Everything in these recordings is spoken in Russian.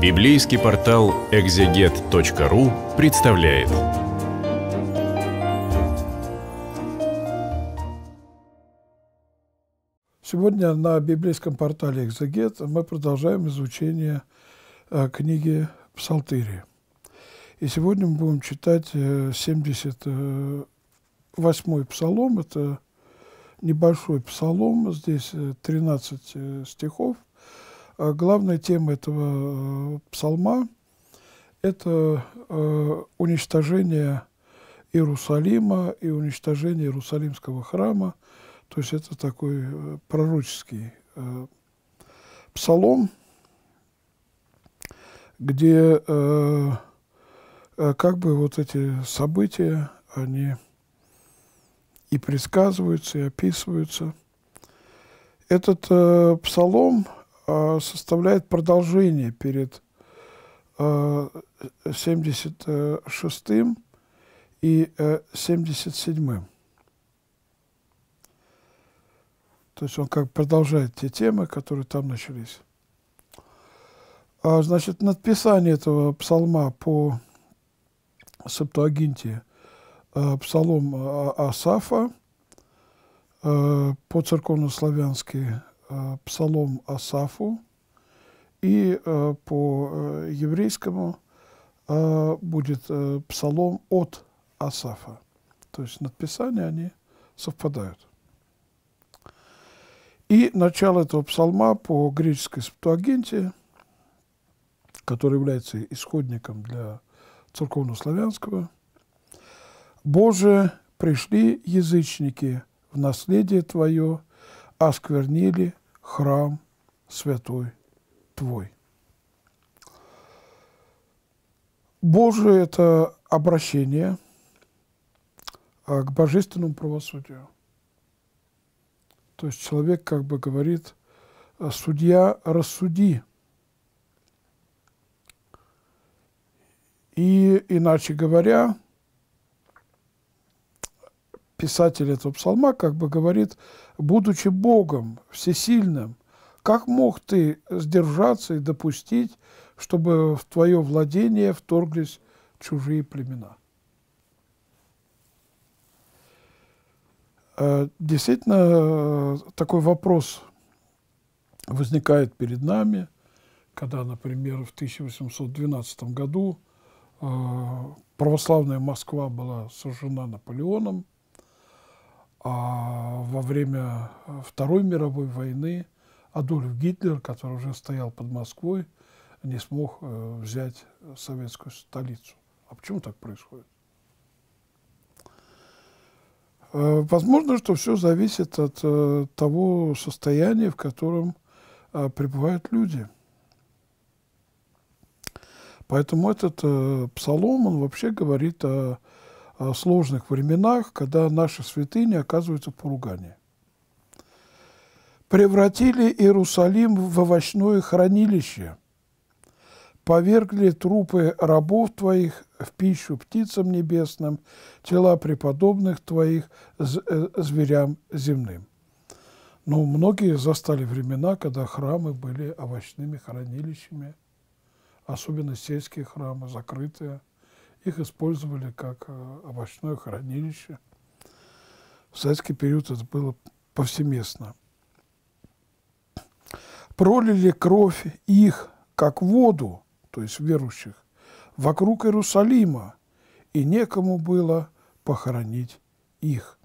Библейский портал экзегет.ру представляет. Сегодня на библейском портале «Экзегет» мы продолжаем изучение э, книги Псалтыри. И сегодня мы будем читать 78-й э, псалом. Это небольшой псалом, здесь 13 э, стихов – а главная тема этого э, псалма – это э, уничтожение Иерусалима и уничтожение Иерусалимского храма. То есть это такой э, пророческий псалом, где как бы вот эти события, они и предсказываются, и описываются. Этот псалом – Э, составляет продолжение перед 76-м э, и 77-м. Э, То есть он как продолжает те темы, которые там начались. А, значит, надписание этого псалма по Септуагинте псалом Асафа, по церковнославянски Э, псалом Асафу, и э, по э, еврейскому будет псалом от Асафа. То есть надписания, они совпадают. И начало этого псалма по греческой септуагенте, который является исходником для церковно-славянского, «Боже, пришли язычники в наследие Твое, осквернили храм святой Твой. Божие – это обращение а, к божественному правосудию. То есть человек как бы говорит, судья, рассуди. И, иначе говоря, писатель этого псалма как бы говорит, будучи Богом всесильным, как мог ты сдержаться и допустить, чтобы в твое владение вторглись чужие племена? Э, действительно, такой вопрос возникает перед нами, когда, например, в 1812 году э, православная Москва была сожжена Наполеоном, а во время э, Второй мировой войны Адольф Гитлер, который уже стоял под Москвой, не смог э, взять советскую столицу. А почему так происходит? Э, возможно, что все зависит от того состояния, в котором пребывают люди. Поэтому этот псалом, он вообще говорит о сложных временах, когда наши святыни оказываются в поругании. Превратили Иерусалим в овощное хранилище, повергли трупы рабов твоих в пищу птицам небесным, тела преподобных твоих э, зверям земным. Но многие застали времена, когда храмы были овощными хранилищами, особенно сельские храмы, закрытые – их использовали как э, овощное хранилище. В советский период это было повсеместно. Пролили кровь их, как воду, то есть верующих, вокруг Иерусалима, и некому было похоронить их.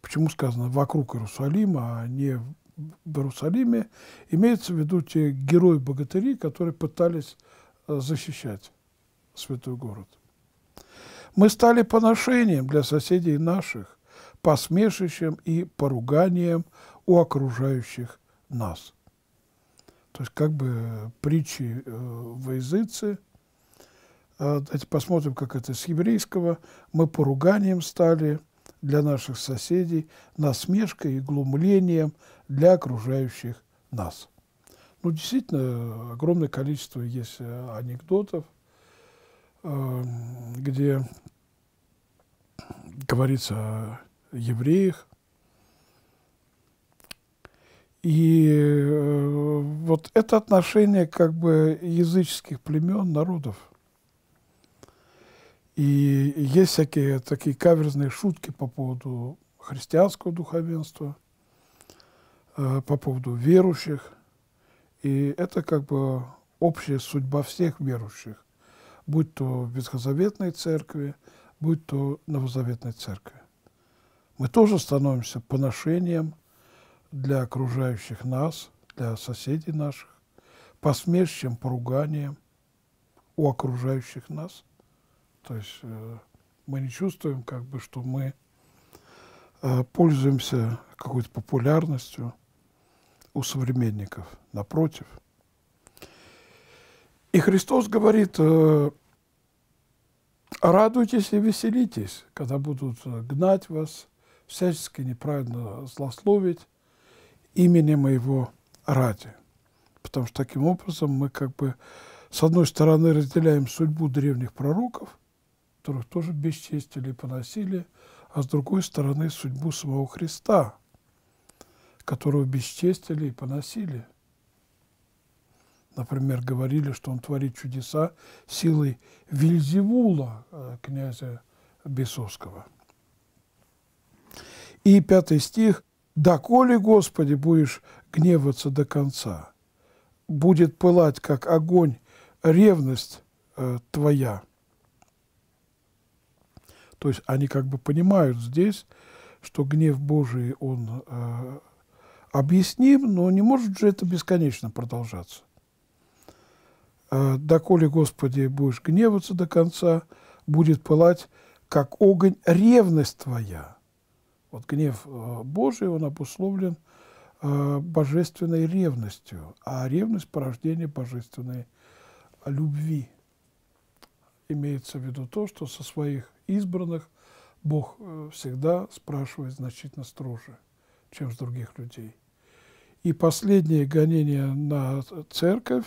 Почему сказано вокруг Иерусалима, а не в Иерусалиме? Имеется в виду те герои-богатыри, которые пытались э, защищать святой город. Мы стали поношением для соседей наших, посмешищем и поруганием у окружающих нас. То есть как бы притчи э, в языце. А, давайте посмотрим, как это с еврейского. Мы поруганием стали для наших соседей, насмешкой и глумлением для окружающих нас. Ну, действительно, огромное количество есть э, анекдотов, где говорится о евреях. И э, вот это отношение как бы языческих племен, народов. И есть всякие такие каверзные шутки по поводу христианского духовенства, э, по поводу верующих. И это как бы общая судьба всех верующих, будь то в Ветхозаветной церкви, будь то Новозаветной церкви. Мы тоже становимся поношением для окружающих нас, для соседей наших, посмешищем, поруганием у окружающих нас. То есть э, мы не чувствуем, как бы, что мы э, пользуемся какой-то популярностью у современников. Напротив. И Христос говорит, э, радуйтесь и веселитесь, когда будут гнать вас, всячески неправильно злословить имени моего ради. Потому что таким образом мы как бы с одной стороны разделяем судьбу древних пророков, которых тоже бесчестили и поносили, а с другой стороны судьбу самого Христа, которого бесчестили и поносили. Например, говорили, что он творит чудеса силой Вильзевула, э, князя Бесовского. И пятый стих. «Доколе, Господи, будешь гневаться до конца, будет пылать, как огонь, ревность э, Твоя». То есть они как бы понимают здесь, что гнев Божий, он э, объясним, но не может же это бесконечно продолжаться. Э, «Доколе, Господи, будешь гневаться до конца, будет пылать, как огонь, ревность Твоя». Вот гнев э, Божий, он обусловлен э, божественной ревностью, а ревность – порождение божественной любви. Имеется в виду то, что со своих избранных Бог всегда спрашивает значительно строже, чем с других людей. И последнее гонение на церковь,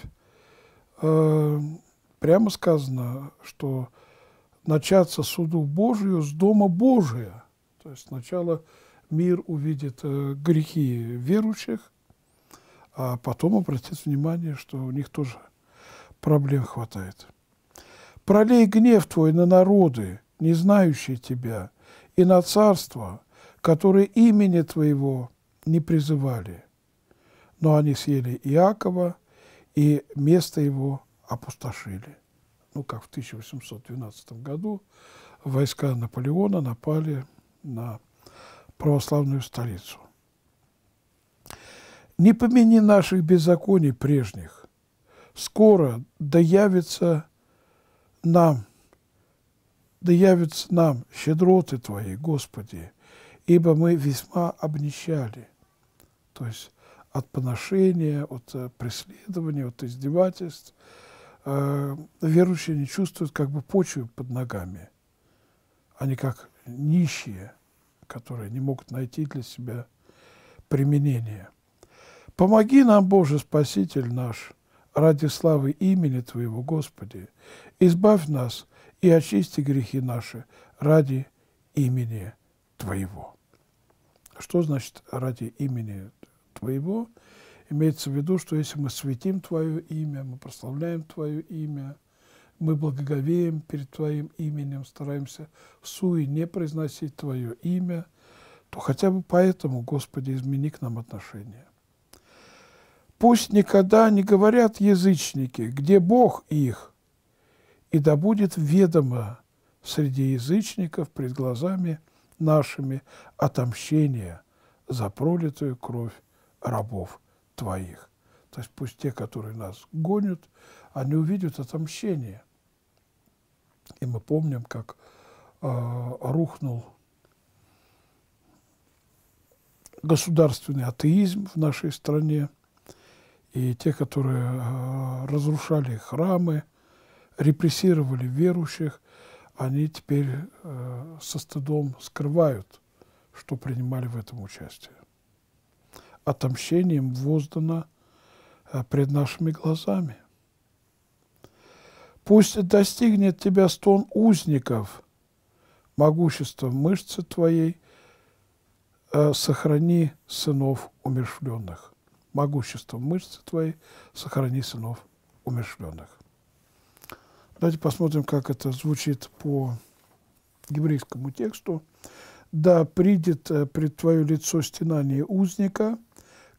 прямо сказано, что начаться суду Божию с дома Божия – то есть сначала мир увидит э, грехи верующих, а потом обратит внимание, что у них тоже проблем хватает. Пролей гнев твой на народы, не знающие тебя, и на царство, которые имени твоего не призывали. Но они съели Иакова, и место его опустошили. Ну, как в 1812 году войска Наполеона напали на православную столицу. Не помяни наших беззаконий прежних. Скоро да явится нам, да явится нам щедроты Твои, Господи, ибо мы весьма обнищали. То есть от поношения, от э, преследования, от издевательств. Э, верующие не чувствуют как бы почвы под ногами. Они как нищие, которые не могут найти для себя применение. Помоги нам, Боже, Спаситель наш, ради славы имени Твоего, Господи, избавь нас и очисти грехи наши ради имени Твоего. Что значит ради имени Твоего? Имеется в виду, что если мы светим Твое имя, мы прославляем Твое имя – мы благоговеем перед Твоим именем, стараемся в суе не произносить Твое имя, то хотя бы поэтому, Господи, измени к нам отношения. Пусть никогда не говорят язычники, где Бог их, и да будет ведомо среди язычников пред глазами нашими отомщение за пролитую кровь рабов Твоих. То есть пусть те, которые нас гонят, они увидят отомщение. И мы помним, как э, рухнул государственный атеизм в нашей стране, и те, которые э, разрушали храмы, репрессировали верующих, они теперь э, со стыдом скрывают, что принимали в этом участие. Отомщением воздано э, пред нашими глазами – Пусть достигнет тебя стон узников, могущество мышцы твоей, э, сохрани сынов умершленных. могуществом мышцы твоей сохрани сынов умершленных. Давайте посмотрим, как это звучит по еврейскому тексту. «Да придет э, пред твое лицо стенание узника,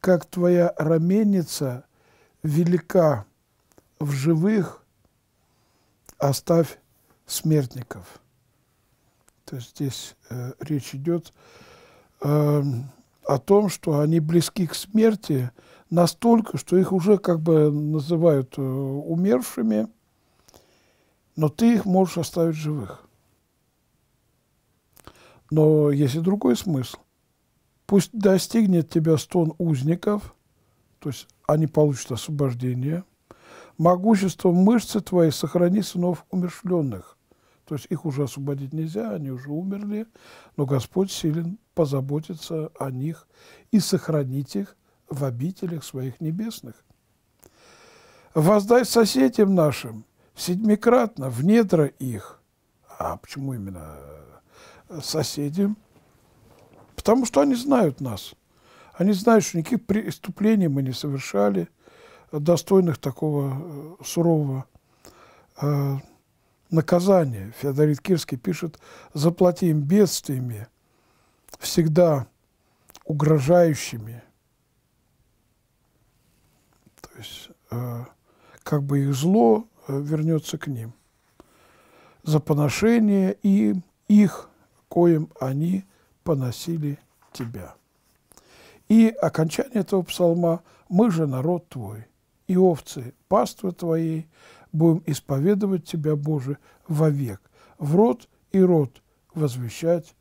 как твоя раменница велика в живых, оставь смертников». То есть здесь э, речь идет э, о том, что они близки к смерти настолько, что их уже как бы называют э, умершими, но ты их можешь оставить живых. Но есть и другой смысл. Пусть достигнет тебя стон узников, то есть они получат освобождение, могуществом мышцы твоей сохрани сынов умершленных. То есть их уже освободить нельзя, они уже умерли, но Господь силен позаботиться о них и сохранить их в обителях своих небесных. Воздай соседям нашим седьмикратно в недра их. А почему именно соседям, потому что они знают нас. Они знают, что никаких преступлений мы не совершали, достойных такого э, сурового э, наказания. Феодорит Кирский пишет, заплати им бедствиями, всегда угрожающими. То есть, э, как бы их зло вернется к ним. За поношение и их коим они поносили тебя. И окончание этого псалма «Мы же народ твой, и овцы паствы твоей, будем исповедовать тебя, Боже, вовек, в род и род возвещать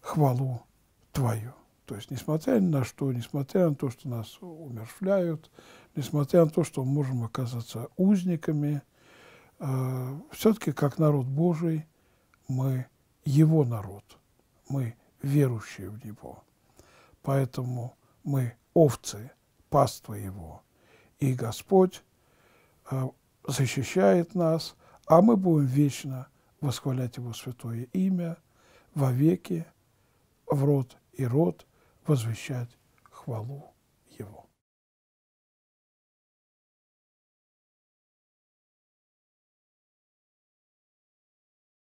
хвалу твою». То есть, несмотря ни на что, несмотря на то, что нас умершвляют, несмотря на то, что мы можем оказаться узниками, э, все-таки как народ Божий мы его народ, мы верующие в Него. Поэтому мы овцы, паства Его. И Господь э, защищает нас, а мы будем вечно восхвалять Его святое имя, вовеки, в род и род возвещать хвалу Его.